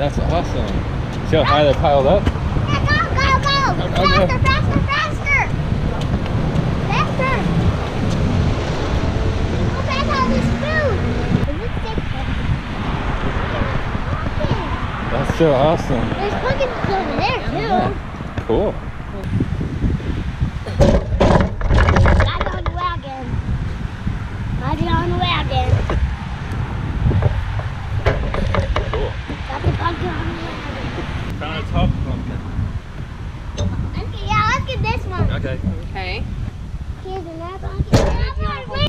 That's awesome. See how high they're piled up? Yeah, go, go, go! Okay. Faster, faster, faster! Faster! Go back all this food! It looks like pumpkin. That's so awesome. There's pumpkins over there too. Yeah. Cool. Got on the wagon. Got it on the wagon. Cool. Got the pumpkin on the wagon. Found a top pumpkin. Okay, yeah, let's get this one. Okay. Okay. Here's another one.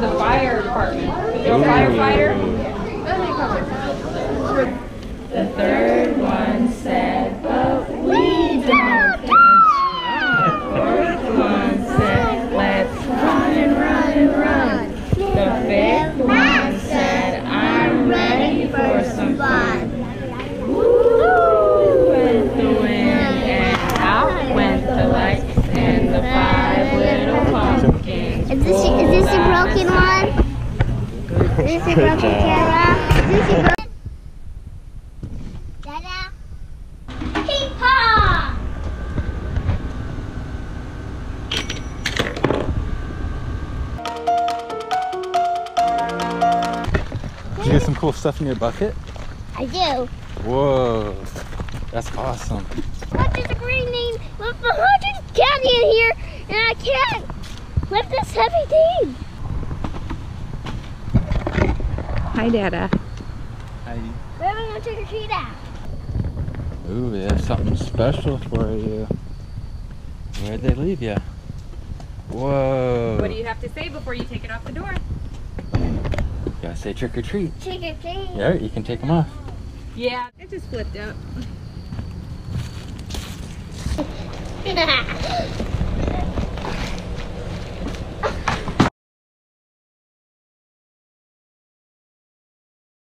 The fire department. A firefighter? The third Is this the broken? Is this broken? Dada. Hee-haw! Did you get some cool stuff in your bucket? I do. Whoa. That's awesome. What is the green name? With the hundred candy in here, and I can't lift this heavy thing. Hi, Dada. Hi. Where am I gonna trick or treat at? Ooh, they have something special for you. Where'd they leave you? Whoa. What do you have to say before you take it off the door? You Gotta say trick or treat. Trick or treat. Yeah, you can take them off. Yeah, it just flipped up.